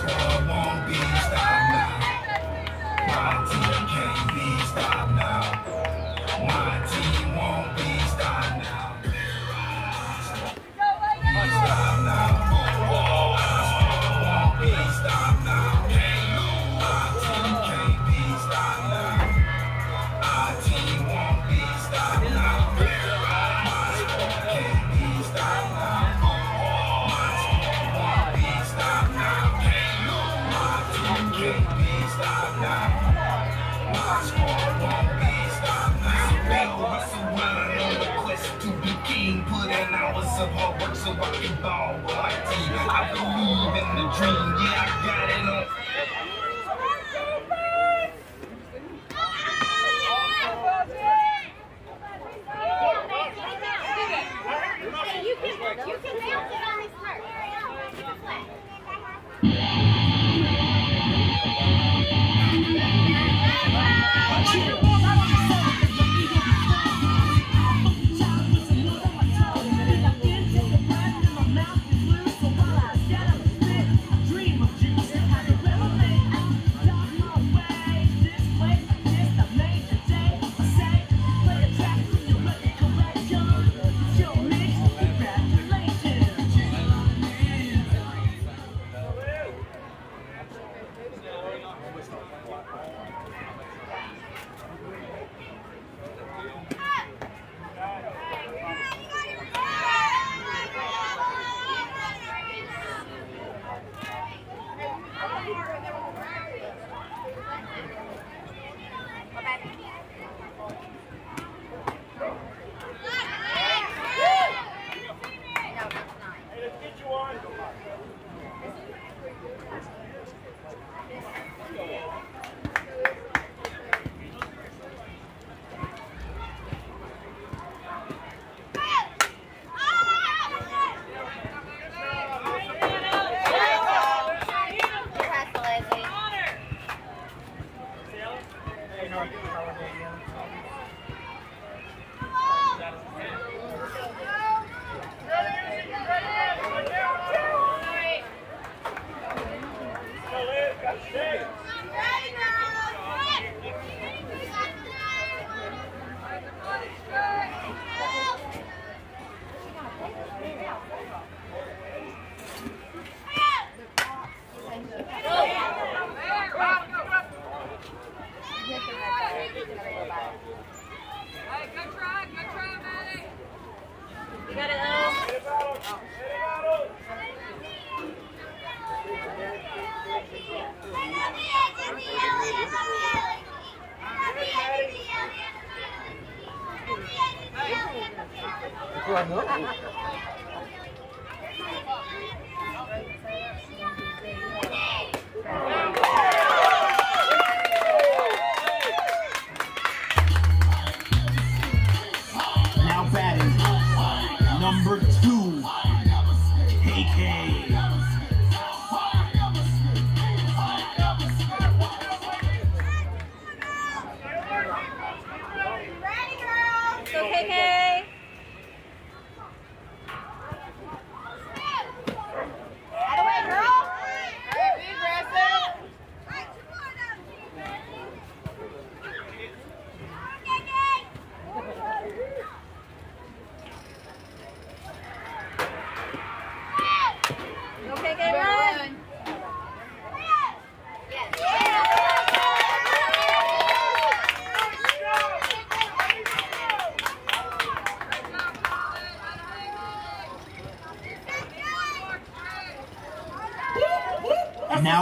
world won't be stopped now. My team can't be stopped now.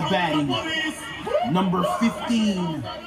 now batting number 15.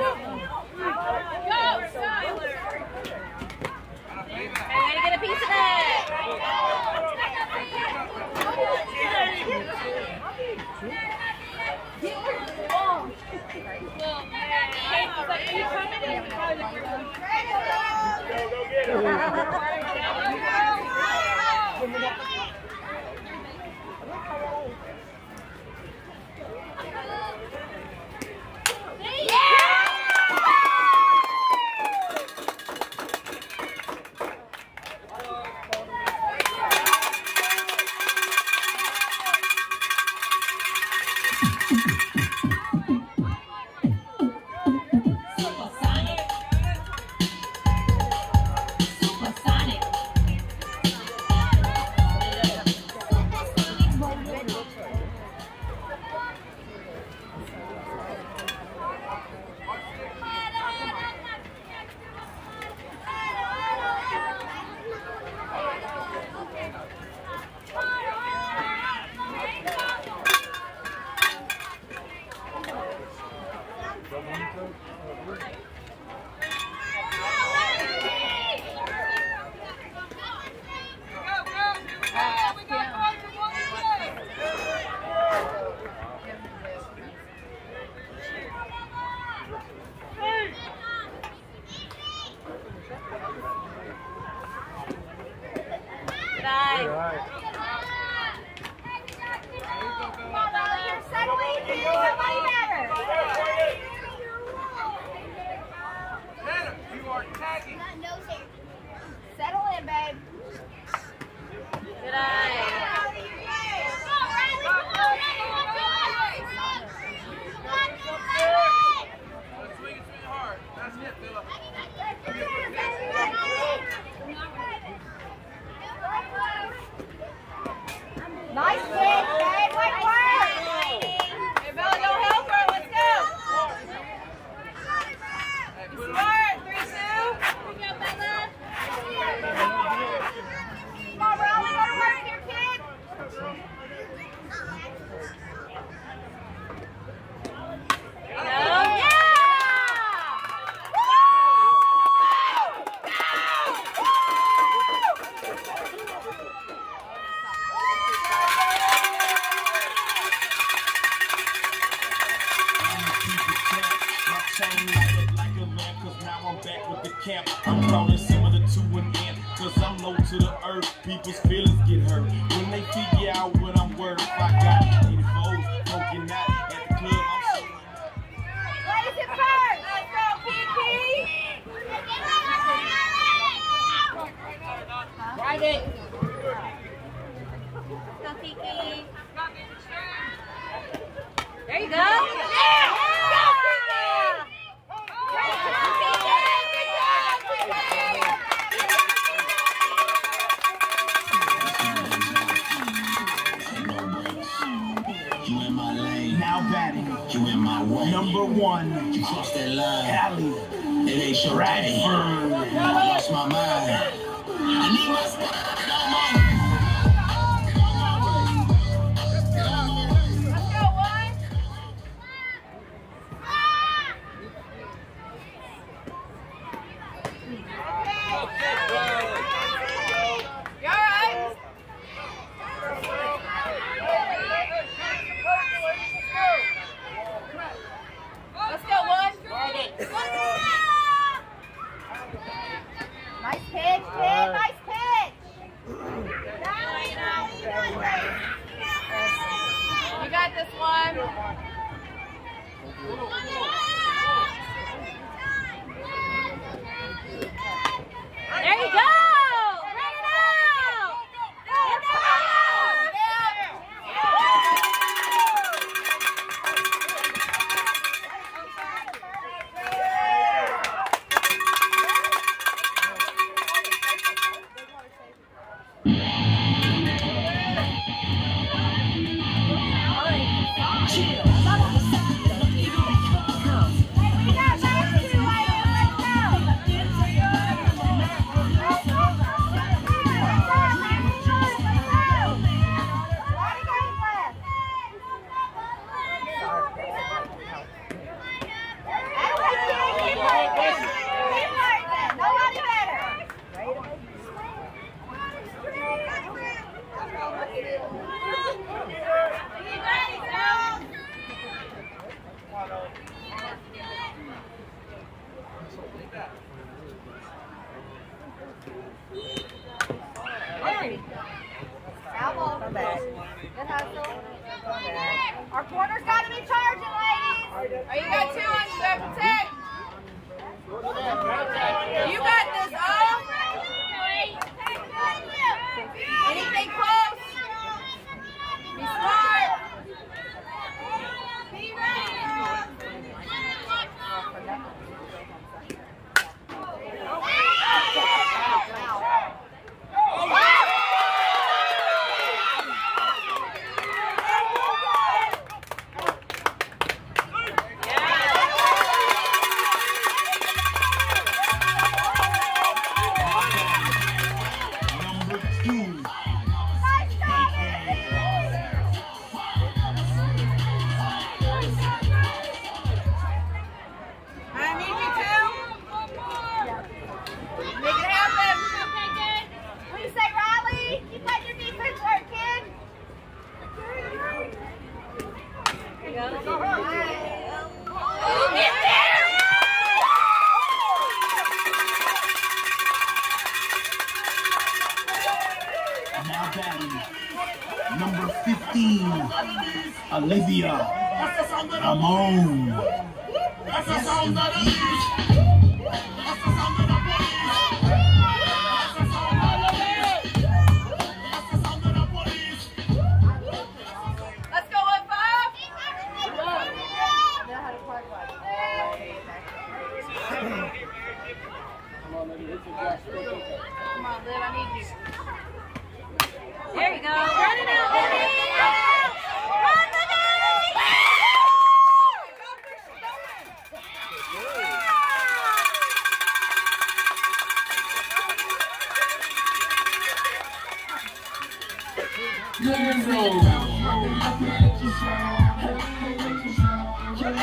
Go!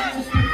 I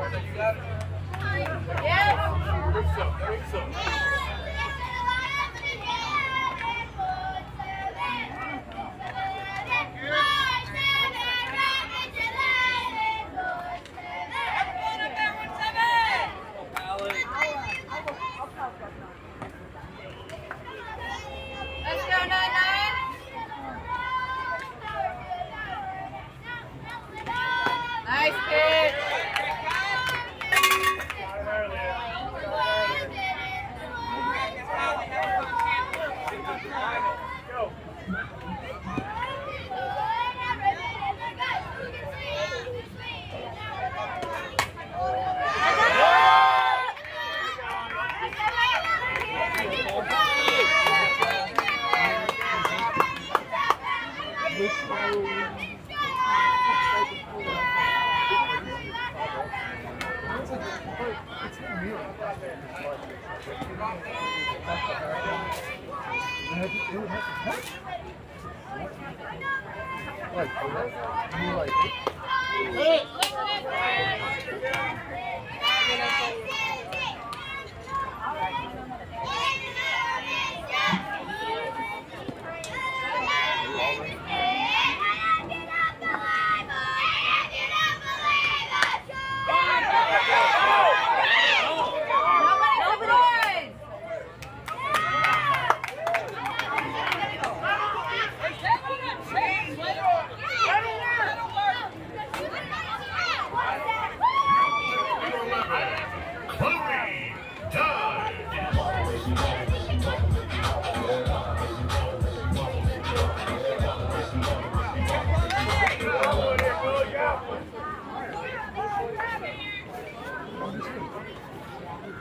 Yeah.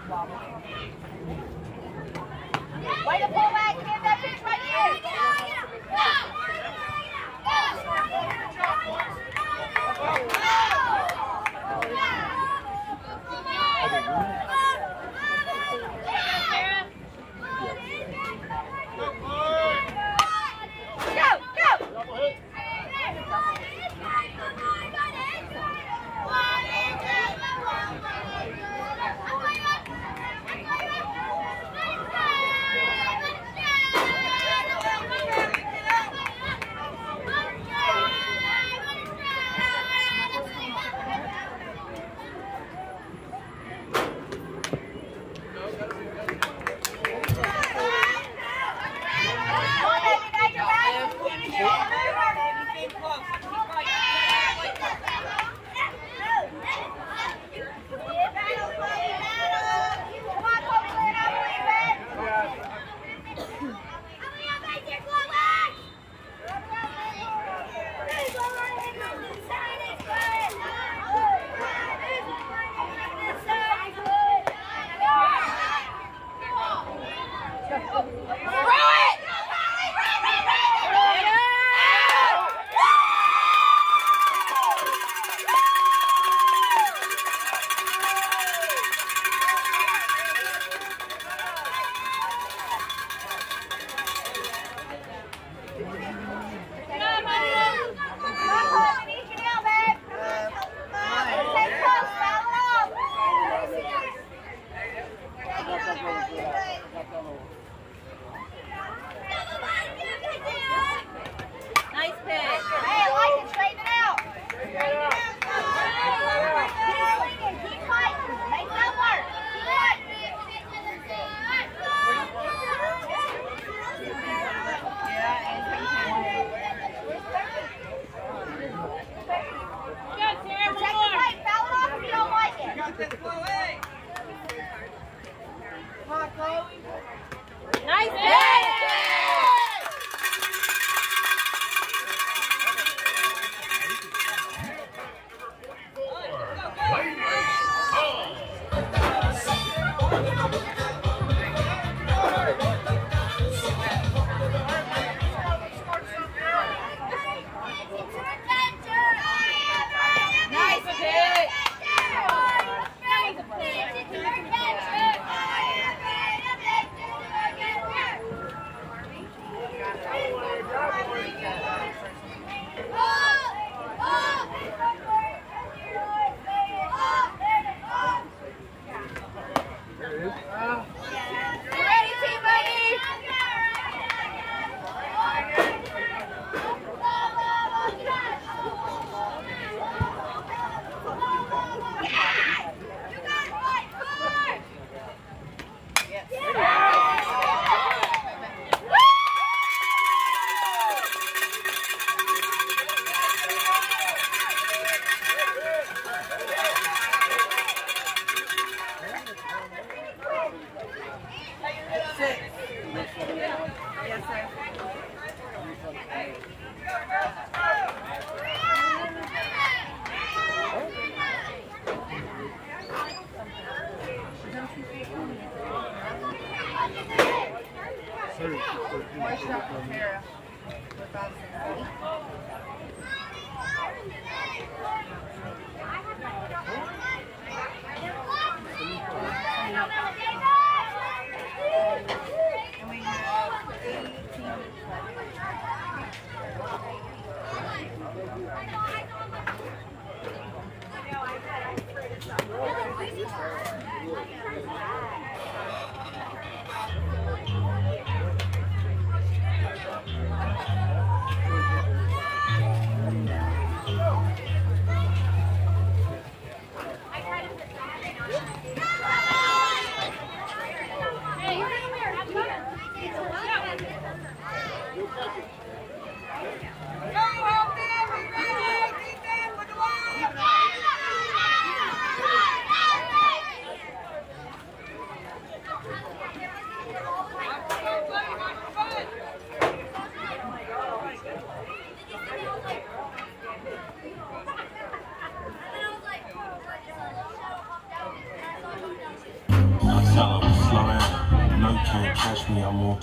Wow.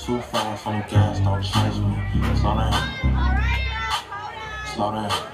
Too far from the gas, don't chase me. Slow down. Slow down.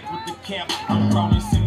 Back with the camp. I'm crawling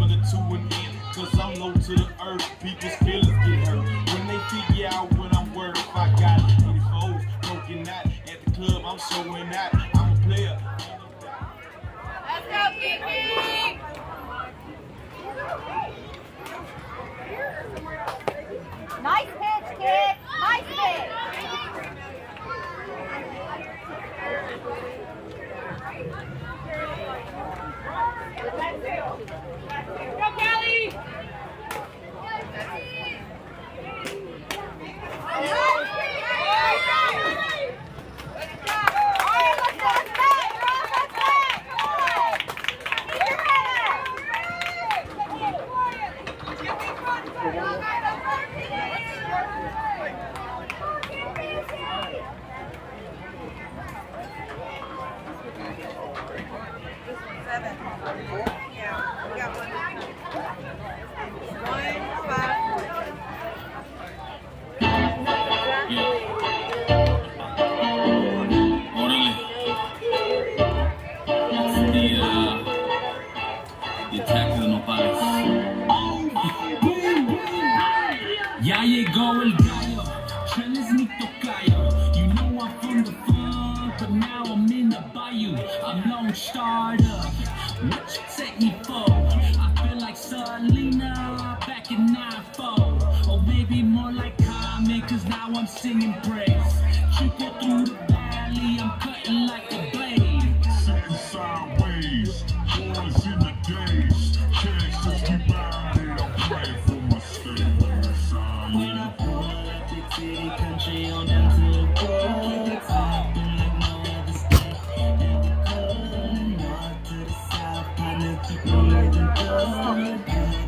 city, country on down to the border, popping like no other state. Every color, north to the south, partner keep it living good. Good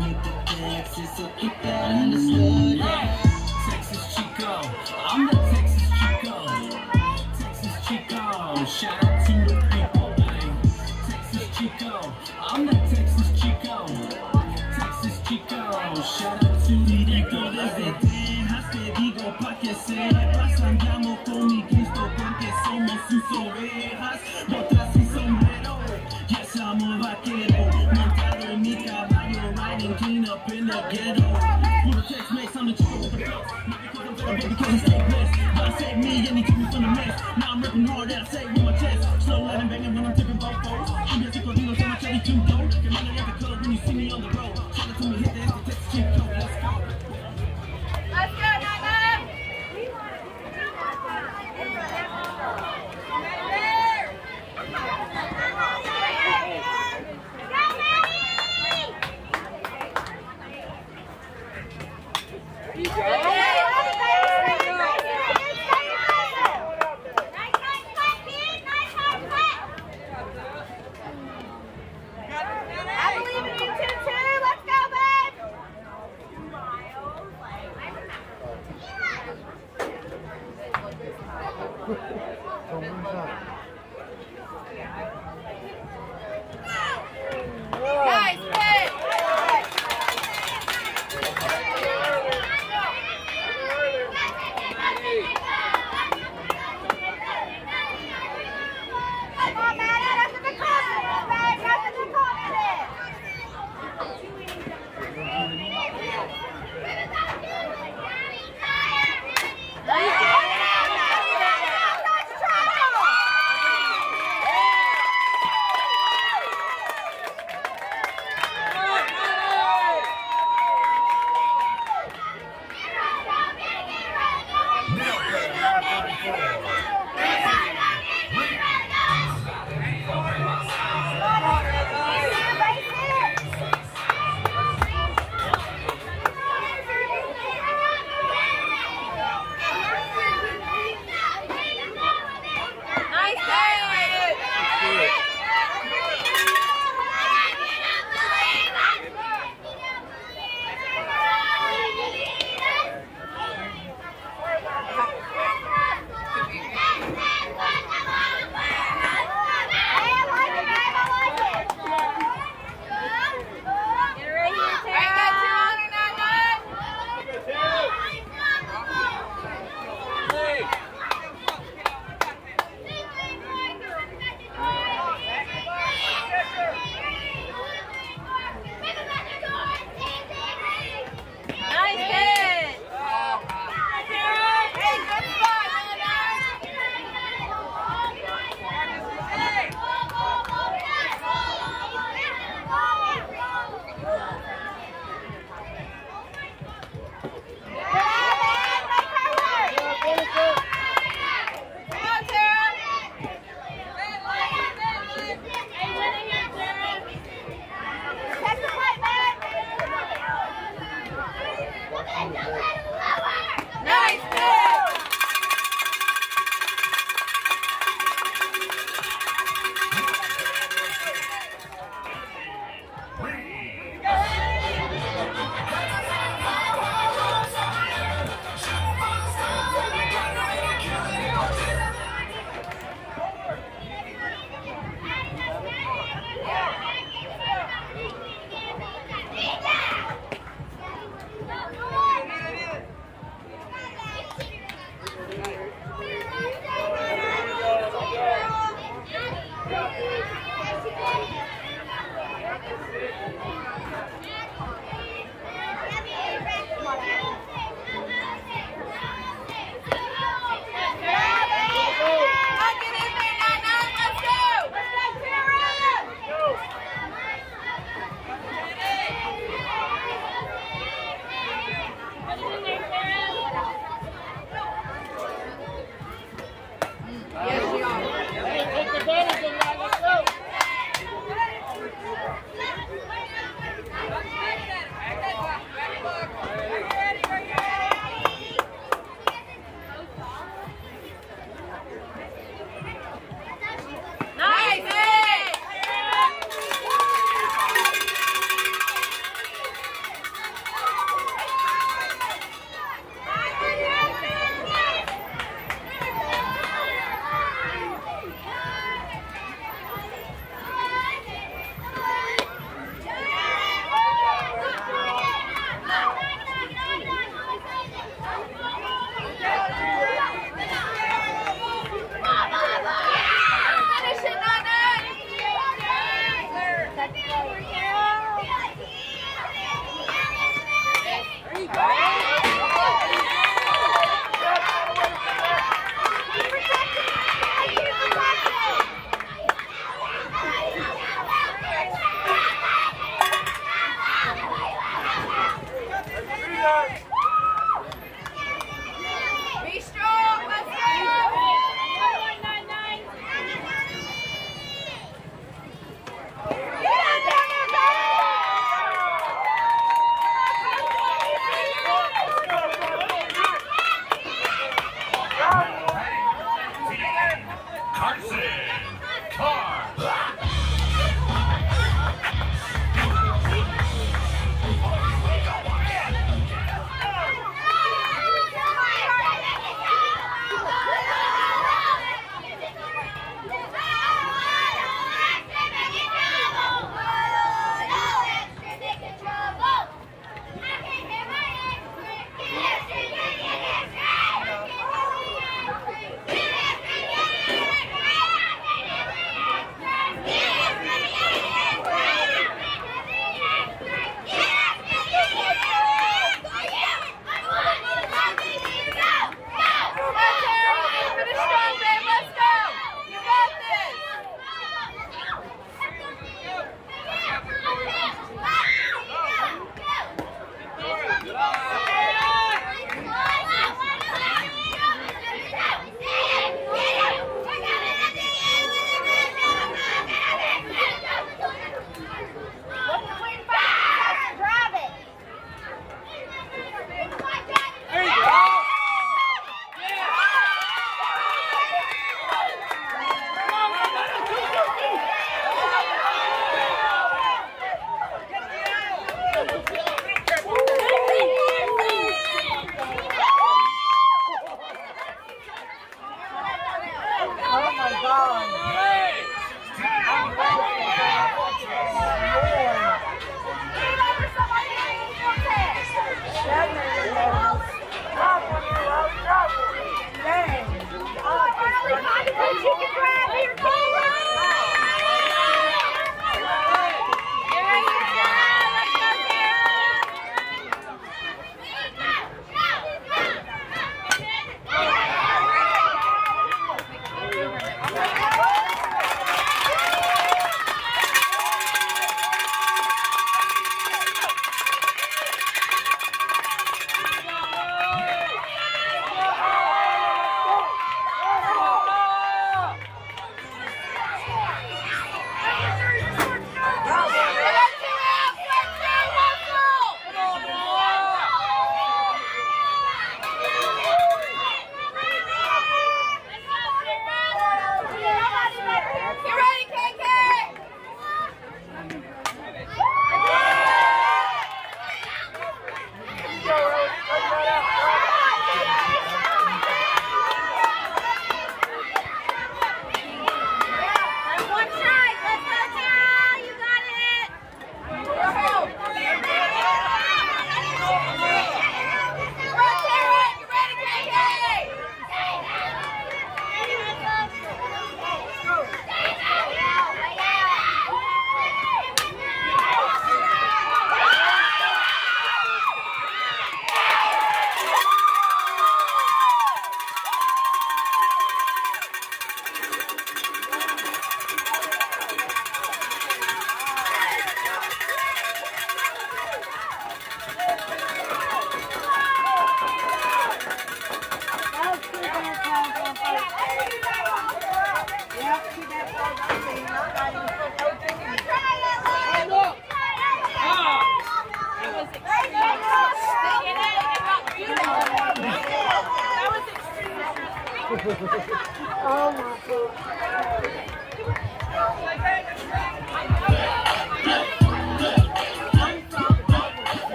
with the Texas, so keep that understood. Texas Chico, I'm the Texas Chico. Texas Chico, shout out to the people. Texas Chico, I'm the Texas Chico. Texas Chico, shout out to desde Texas, que sepas, andamos con mi Cristo porque somos sus ovejas, botas y sombrero, vaqueros, montado en mi caballo, riding clean up in the ghetto. Puro text makes I'm the chico with the drugs, not because I'm better, because I stay blessed. God saved me and he took me from the mess. Now I'm ripping hard and I say with my chest, slow letting banging when I'm tipping both foes. I'm your chico, Dino, so my Chevy too dope. I